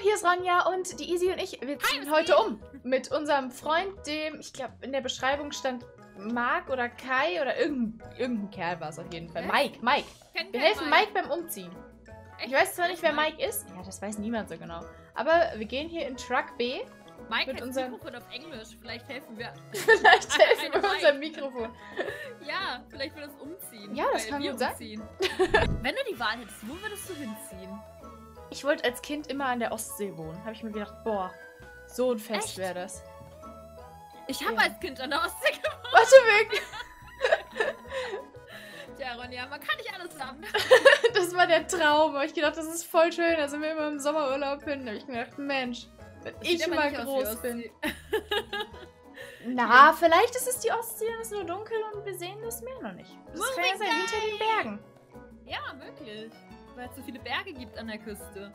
hier ist Ronja und die Easy und ich, wir ziehen Hi, heute um. Mit unserem Freund, dem, ich glaube, in der Beschreibung stand Marc oder Kai oder irgendein, irgendein Kerl war es auf jeden Fall. Hä? Mike, Mike. Wir helfen Mike beim Umziehen. Ich Echt? weiß zwar nicht, wer Mike? Mike ist. Ja, das weiß niemand so genau. Aber wir gehen hier in Truck B. Mike mit unserem- Mikrofon auf Englisch. Vielleicht helfen wir. Vielleicht helfen wir unserem Mike. Mikrofon. Ja, vielleicht wird es umziehen. Ja, das kann wir gut sein. Wenn du die Wahl hättest, wo würdest du hinziehen? Ich wollte als Kind immer an der Ostsee wohnen. Habe ich mir gedacht, boah, so ein Fest wäre das. Ich habe Ja. als Kind an der Ostsee gewohnt. Warte weg! Ja, Ronja, man kann nicht alles haben. Das war der Traum. Ich gedacht, das ist voll schön. Da sind wir immer im Sommerurlaub hin. Da hab ich mir gedacht, Mensch, wenn Das ich mal groß bin. Na, vielleicht ist es die Ostsee und es ist nur dunkel und wir sehen das Meer noch nicht. Das kann ja sein, hinter den Bergen. Ja, möglich. Weil es so viele Berge gibt an der Küste.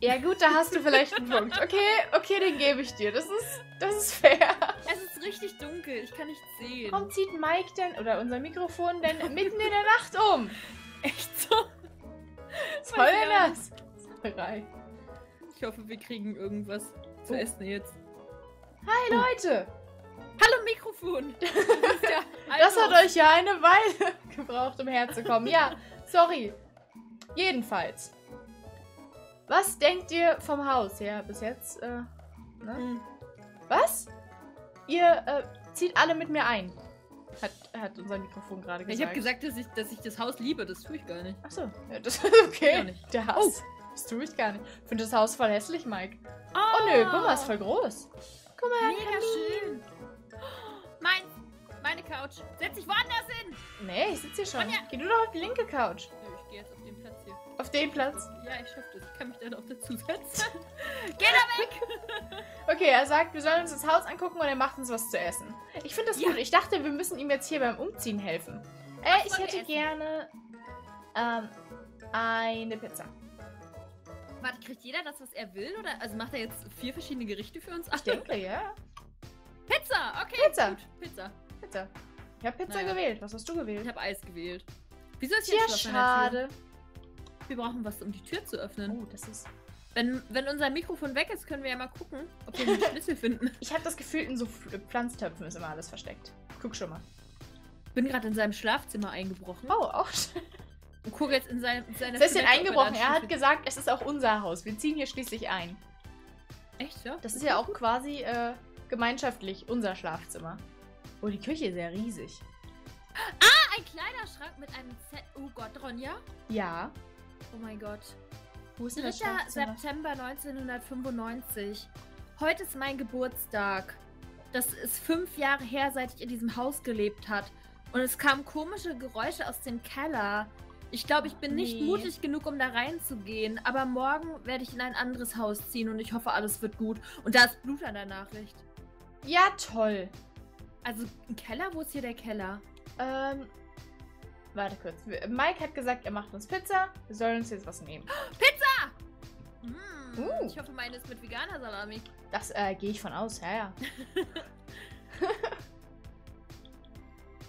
Ja gut, da hast du vielleicht einen Punkt. Okay, okay, den gebe ich dir. Das ist, das ist fair. Es ist richtig dunkel, ich kann nichts sehen. Warum zieht Mike denn, oder unser Mikrofon denn mitten in der Nacht um? Echt so? Was soll denn das? Sauerei. Ich hoffe, wir kriegen irgendwas zu Oh. essen jetzt. Hi Leute, Hallo Mikrofon! Das, hat euch ja eine Weile gebraucht, um herzukommen. Ja, sorry. Jedenfalls. Was denkt ihr vom Haus her bis jetzt? Äh, ne? Hm. Was? Ihr äh, zieht alle mit mir ein. Hat, hat unser Mikrofon gerade gesagt. Ich habe gesagt, dass ich, dass ich das Haus liebe, das tue ich gar nicht. Achso, ja, das ist okay. Gar nicht. Der Haus. Das tue ich gar nicht. Ich finde das Haus voll hässlich, Mike. Oh nö, guck mal, ist voll groß. Guck mal, Mega schön. Mein, meine Couch. Setz dich woanders hin. Nee, ich sitze hier schon. Geh du doch auf die linke Couch. Ich gehe jetzt auf den Platz hier. Auf den Platz. Ja, ich schaff das. Ich kann mich dann auch dazu setzen. Geh da weg! Okay, er sagt, wir sollen uns das Haus angucken und er macht uns was zu essen. Ich finde das Ja. gut. Ich dachte, wir müssen ihm jetzt hier beim Umziehen helfen. Äh, ich hätte gerne ähm, eine Pizza. Warte, kriegt jeder das, was er will? Oder also macht er jetzt vier verschiedene Gerichte für uns? Ich denke, ja. Pizza! Okay. Pizza. Gut. Pizza. Pizza. Ich habe Pizza Naja. gewählt. Was hast du Ich gewählt? habe Eis gewählt. Wieso ist hier Tür? schade. Wir brauchen was, um die Tür zu öffnen. Oh, das ist... Wenn, wenn unser Mikrofon weg ist, können wir ja mal gucken, ob wir einen Schlüssel finden. Ich habe das Gefühl, in so Pf- Pflanztöpfen ist immer alles versteckt. Guck schon mal. Bin gerade in seinem Schlafzimmer eingebrochen Oh, auch schön. und gucke jetzt in sein, seine heißt, Toilette, ob eingebrochen. Er hat gesagt, es ist auch unser Haus. Wir ziehen hier schließlich ein. Echt, ja? Das ist ja auch quasi äh, gemeinschaftlich unser Schlafzimmer. Oh, die Küche ist ja riesig. Ein Kleiderschrank mit einem Z. Oh Gott, Ronja? Ja. Oh mein Gott. Wo ist denn 3. das? September 1995. Heute ist mein Geburtstag. Das ist fünf Jahre her, seit ich in diesem Haus gelebt hat. Und es kamen komische Geräusche aus dem Keller. Ich glaube, ich bin nicht Nee. mutig genug, um da reinzugehen. Aber morgen werde ich in ein anderes Haus ziehen und ich hoffe, alles wird gut. Und da ist Blut an der Nachricht. Ja, toll. Also, ein Keller? Wo ist hier der Keller? Ähm, warte kurz. Mike hat gesagt, er macht uns Pizza. Wir sollen uns jetzt was nehmen. Mm, Uh. Ich hoffe, meine ist mit veganer Salami. Das äh, gehe ich von aus. Ja, ja.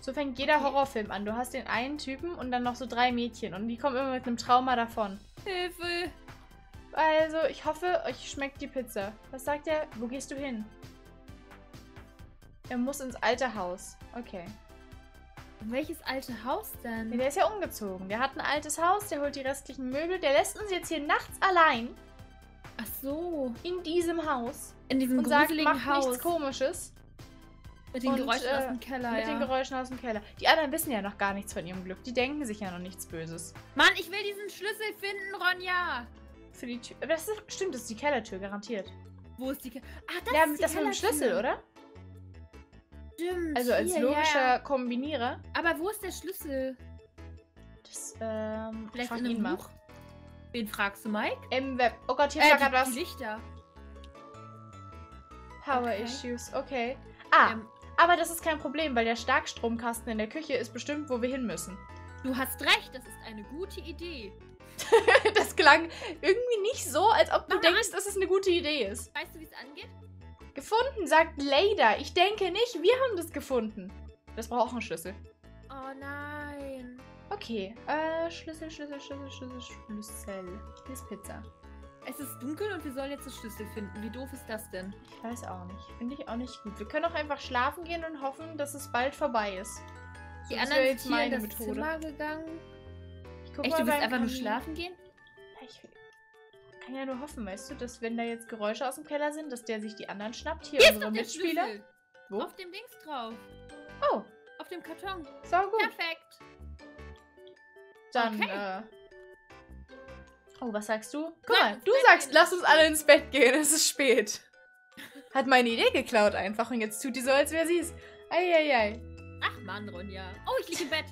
so fängt jeder Okay. Horrorfilm an. Du hast den einen Typen und dann noch so drei Mädchen. Und die kommen immer mit einem Trauma davon. Hilfe! Also, ich hoffe, euch schmeckt die Pizza. Was sagt er? Wo gehst du hin? Er muss ins alte Haus. Okay. Welches alte Haus denn? der ist ja umgezogen. Der hat ein altes Haus, der holt die restlichen Möbel. Der lässt uns jetzt hier nachts allein Ach so. in diesem Haus In diesem und sagt, gruseligen macht Haus. nichts Komisches Mit den Und, Geräuschen äh, aus dem Keller, mit ja. den Geräuschen aus dem Keller. Die anderen wissen ja noch gar nichts von ihrem Glück. Die denken sich ja noch nichts Böses. Mann, ich will diesen Schlüssel finden, Ronja! Für die Tür. Das ist, stimmt, das ist die Kellertür, garantiert. Wo ist die Ke Ah, das ja, ist die das mit dem Kellertür. Schlüssel, oder? Stimmt. Also als hier, logischer Ja. Kombinierer. Aber wo ist der Schlüssel? Das, ähm, Vielleicht frag in ihn einem mal. Buch? Wen fragst du, Mike? Im Web. Oh Gott, hier Äh, flackert die, was. die Lichter. Power okay. Issues, okay. Ah, Ähm, aber das ist kein Problem, weil der Starkstromkasten in der Küche ist bestimmt, wo wir hin müssen. du hast recht, das ist eine gute Idee. das klang irgendwie nicht so, als ob du mal denkst, dass es eine gute Idee ist. Weißt du, wie es angeht? Gefunden, sagt Lader. Ich denke nicht, wir haben das gefunden. Das braucht auch einen Schlüssel. Oh nein. Okay, äh, Schlüssel, Schlüssel, Schlüssel, Schlüssel, Schlüssel. Hier ist Pizza. Es ist dunkel und wir sollen jetzt den Schlüssel finden. Wie doof ist das denn? Ich weiß auch nicht. Finde ich auch nicht gut. Wir können auch einfach schlafen gehen und hoffen, dass es bald vorbei ist. Die Das anderen sind in das Methode. Zimmer gegangen. Ich guck Echt, mal du willst einfach nur Kamin. schlafen gehen? Ja, Ich kann ja nur hoffen, weißt du, dass wenn da jetzt Geräusche aus dem Keller sind, dass der sich die anderen schnappt. Hier, Hier unsere Mitspieler. Schlüssel. Wo? Auf dem Dings drauf. Oh, Auf dem Karton. sau gut. Perfekt. Dann, Okay. äh. Oh, was sagst du? Guck Nein, mal, du sagst, gehen, lass uns alle ins Bett gehen, es ist spät. Hat meine Idee geklaut einfach und jetzt tut die so, als wäre sie es. Eieiei. Ach Mann, Ronja. Oh, ich liege im Bett.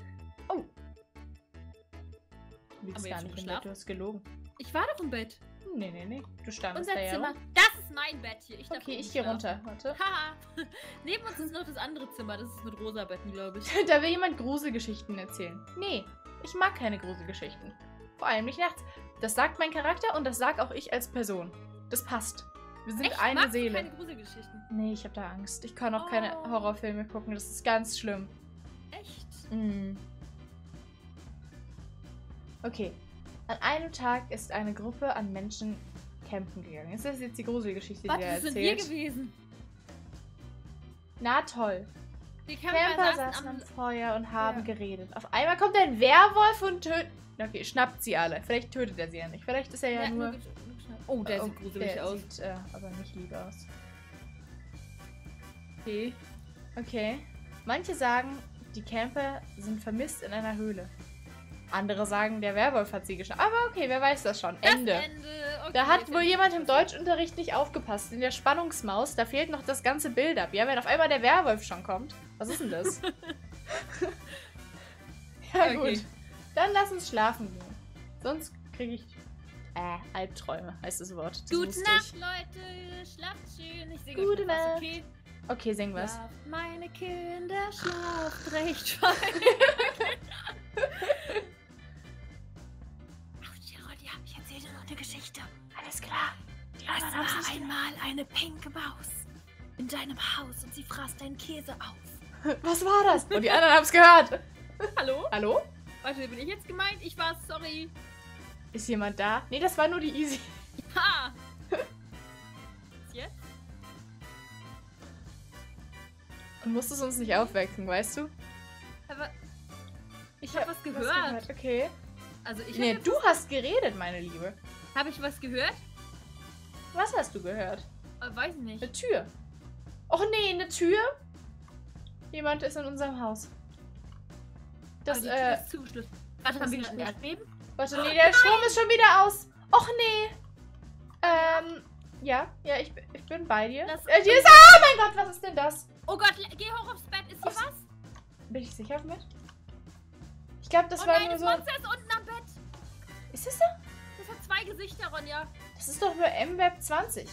Du liegst gar nicht im Bett, du hast gelogen. Ich war doch im Bett. Nee, nee, nee. Du standest Unser da ja Zimmer. rum. Das ist mein Bett hier. Ich Okay, ich gehe runter. Warte. Haha. Neben uns ist noch das andere Zimmer. Das ist mit rosa Betten, glaube ich. Da will jemand Gruselgeschichten erzählen. Nee, ich mag keine Gruselgeschichten. Vor allem nicht nachts. Das sagt mein Charakter und das sag auch ich als Person. Das passt. Wir sind Echt? eine Magst du Seele. keine Gruselgeschichten? Nee, ich habe da Angst. Ich kann auch keine Oh. Horrorfilme gucken. Das ist ganz schlimm. Echt? Mm. Okay. An einem Tag ist eine Gruppe an Menschen campen gegangen. Ist das jetzt die Gruselgeschichte, die Warte, er das sind wir erzählt? gewesen. Na toll. Die Camper Camper saßen am am... Feuer und haben Ja. geredet. Auf einmal kommt ein Werwolf und tötet. Okay, schnappt sie alle. Vielleicht tötet er sie ja nicht. Vielleicht ist er ja hat nur. Oh, der Oh, sieht gruselig der aus. Sieht äh, aber nicht lieb aus. Okay. Okay. Manche sagen, die Camper sind vermisst in einer Höhle. Andere sagen, der Werwolf hat sie geschnappt. Aber okay, wer weiß das schon. Das Ende. Ende. Okay, Da hat wohl jemand im Deutschunterricht nicht aufgepasst. In der Spannungsmaus, da fehlt noch das ganze Bild ab. Ja, wenn auf einmal der Werwolf schon kommt. Was ist denn das? ja, Okay. gut. Dann lass uns schlafen gehen. Sonst kriege ich. Äh, Albträume heißt das Wort. Das Gute Nacht, ich. Leute. Schlaft schön. Ich singe Gute Nacht. okay? Okay, sing was. Schlaft, meine Kinder, schlaft recht fein. Es haben's war einmal eine pinke Maus in deinem Haus und sie fraß deinen Käse auf. gehört. Was war das? Und die anderen haben es gehört. Hallo? Hallo? Warte, bin ich jetzt gemeint? Ich war's, sorry. Ist jemand da? Nee, das war nur die Easy. Ha! Jetzt? Du musstest uns nicht aufwecken, weißt du? Aber ich habe was Was gehört. Okay. Also ich Nee, habe du hast geredet, meine Liebe. hab ich was gehört? Was hast du gehört? Äh, weiß nicht. Eine Tür. Och nee, eine Tür? Jemand ist in unserem Haus. Das, Aber die Tür äh. ist zugeschlossen. Warte, das haben wir gerade ein Erdbeben? Warte, nee, der Strom ist schon wieder aus. Och nee. Ähm. Ja, ja, ich, bin- ich bin bei dir. Lass- Äh, hier ist. Oh mein Gott, was ist denn das? Oh Gott, geh hoch aufs Bett. Ist hier was? Bin ich sicher mit? Ich glaube, das oh war nein, nur das so. Monster ist unten am Bett. Ist es da? Das hat zwei Gesichter, Ronja. Das ist doch nur MWeb 20.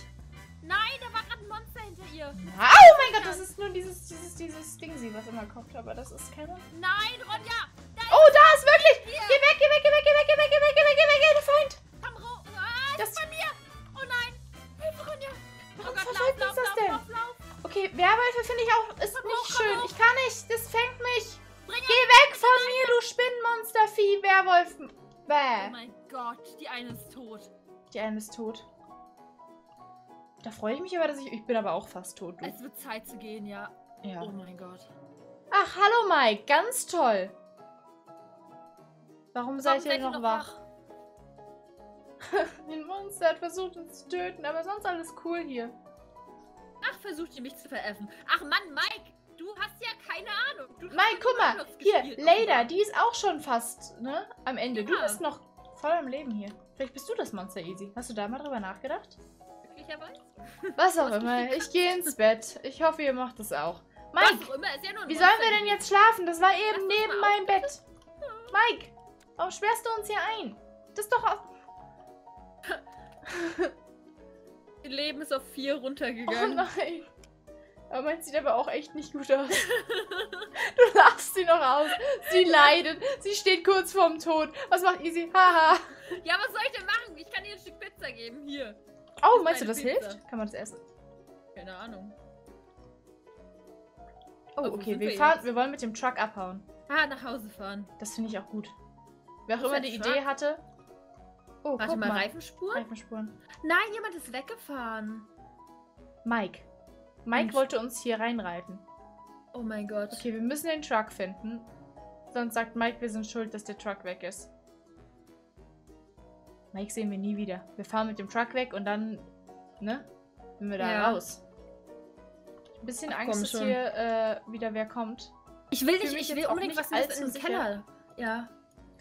Nein, da war gerade ein Monster hinter ihr. Ah, oh mein Gott, das ist nur dieses, dieses, dieses Dingsi, was immer kommt. Aber das ist keiner. Nein, Ronja. Da Oh, da ist wirklich! Geh Hier. weg, geh weg, geh weg, geh weg, geh weg, geh weg, geh weg, geh weg, geh weg, Feind! Komm, Ro ah, Das- ist bei mir. Oh nein. Hilfe, Ronja. Oh Warum Gott, verfolgt lauf, uns lauf, das lauf, denn? lauf, lauf. Okay, Werwölfe finde ich auch, ist Komm nicht hoch, schön. hoch. Ich kann nicht, das fängt mich. Bring Geh weg von mir, du Spinnenmonstervieh, Werwolf. Oh Bäh. mein Gott, die eine ist tot. Die eine ist tot. Da freue ich mich aber, dass ich, ich bin aber auch fast tot, du. Es wird Zeit zu gehen, ja. Ja. Oh mein Gott. Ach, hallo Mike, ganz toll. Warum seid ihr noch wach? Ein Monster hat versucht uns zu töten, aber sonst alles cool hier. Ach, versucht ihr mich zu veräffen. Ach Mann, Mike, du hast ja keine Ahnung. Du Mike, noch guck mal, hier, Leda, die ist auch schon fast, ne, am Ende. Du Ja. bist noch voll am Leben hier. Vielleicht bist du das Monster, Easy. Hast du da mal drüber nachgedacht? Glücklicherweise. Was auch immer, ich gehe ins Bett. Ich hoffe, ihr macht es auch. Mike, ja wie sollen wir denn jetzt schlafen? Das war Lass eben uns neben meinem Bett. Mike, warum sperrst du uns hier ein? Das ist doch auch... Ihr Leben ist auf vier Oh runtergegangen. nein. Aber meins sieht aber auch echt nicht gut aus. Du lachst sie noch aus. Sie leidet. Sie steht kurz vorm Tod. Was macht Easy? Haha. ja, Geben. Hier. Oh, meinst du, das Pizza. hilft? Kann man das essen? Keine Ahnung. Oh, Aber okay. Wir, fahren, jetzt? wir wollen mit dem Truck abhauen. Ah, nach Hause fahren. Das finde ich auch gut. Wer auch immer die Truck? Idee hatte. Oh, Warte guck mal, mal. Reifenspuren? Reifenspuren. Nein, jemand ist weggefahren. Mike. Mike Mensch. wollte uns hier reinreiten. Oh mein Gott. Okay, wir müssen den Truck finden. Sonst sagt Mike, wir sind schuld, dass der Truck weg ist. Mike sehen wir nie wieder. Wir fahren mit dem Truck weg und dann, ne? Sind wir da Ja. raus. Ein bisschen Ach, Angst, dass hier äh, wieder wer kommt. Ich will nicht, ich will auch unbedingt nicht was allzu im. Keller. Ja.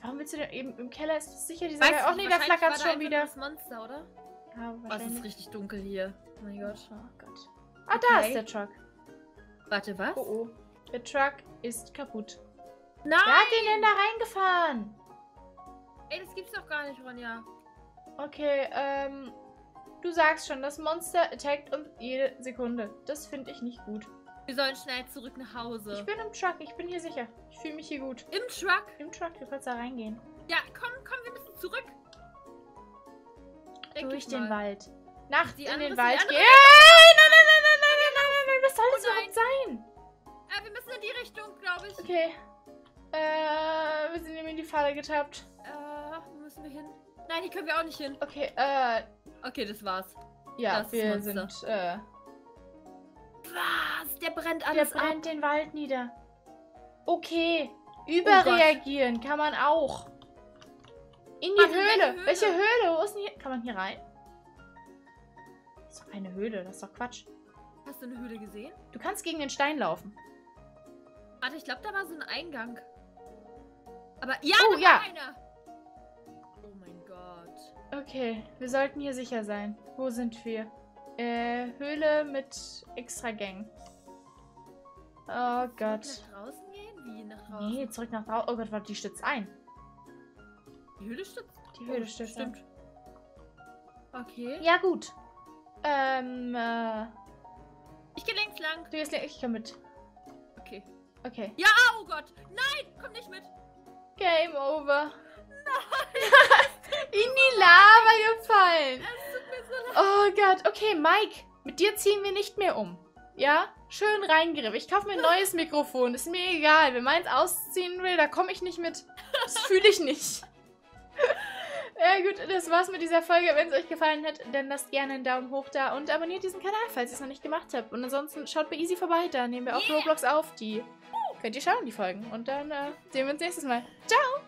Warum willst du denn eben im Keller? Ist das sicher Geil? du, Oh nee, da flackert da schon wieder. Das Monster, oder? Ja, Oh, es ist richtig dunkel hier. Oh mein Gott. Oh Gott. Ah, da Okay. ist der Truck. Warte, was? Oh oh. Der Truck ist kaputt. Nein! Wer hat den denn da reingefahren? Ey, das gibt's doch gar nicht, Ronja. Okay, ähm. Du sagst schon, das Monster attackt uns jede Sekunde. Das finde ich nicht gut. Wir sollen schnell zurück nach Hause. Ich bin im Truck, ich bin hier sicher. Ich fühle mich hier gut. Im Truck? Im Truck, du kannst da reingehen. Ja, komm, komm, wir müssen zurück. Denk Durch den mal. Wald. Nachts Die in andere den Wald gehen. Ey, nein, nein, nein, nein, nein, nein, nein, nein, nein. Was soll das Oh nein. überhaupt sein? Äh, wir müssen in die Richtung, glaube ich. Okay. Äh, wir sind eben in die Falle getappt. Äh, wo müssen wir hin? Nein, hier können wir auch nicht hin. Okay, äh, Okay, das war's. ja, Das wir sind, äh, Was? Der brennt der alles ab. brennt den Wald nieder. Okay, überreagieren kann man auch. In die Warte, Höhle. welche Höhle? Welche Höhle? Wo ist denn hier? Kann man hier rein? Das ist doch keine Höhle, das ist doch Quatsch. Hast du eine Höhle gesehen? Du kannst gegen den Stein laufen. Warte, ich glaube, da war so ein Eingang. Aber ja, Oh, da ja. war einer. Okay, wir sollten hier sicher sein. Wo sind wir? Äh, Höhle mit extra Gang. Oh Gott. Nach draußen gehen? Wie nach draußen? Nee, zurück nach draußen. Oh Gott, warte, die stützt ein. Die Höhle stützt? Die Höhle Oh, stützt ein. stimmt. Okay. Ja, gut. Ähm, äh, Ich gehe links lang. du gehst, ich komm mit. Okay. Okay. Ja, oh Gott. Nein, komm nicht mit. Game over. In die Lava gefallen. Oh Gott. Okay, Mike. Mit dir ziehen wir nicht mehr um. Ja? Schön reingriff. Ich kaufe mir ein neues Mikrofon. Ist mir egal. Wenn meins ausziehen will, da komme ich nicht mit. Das fühle ich nicht. Ja gut, das war's mit dieser Folge. Wenn es euch gefallen hat, dann lasst gerne einen Daumen hoch da und abonniert diesen Kanal, falls ihr es noch nicht gemacht habt. Und ansonsten schaut bei Easy vorbei, da nehmen wir auch Yeah. Roblox auf. Die könnt ihr schauen, die Folgen. Und dann äh, sehen wir uns nächstes Mal. Ciao!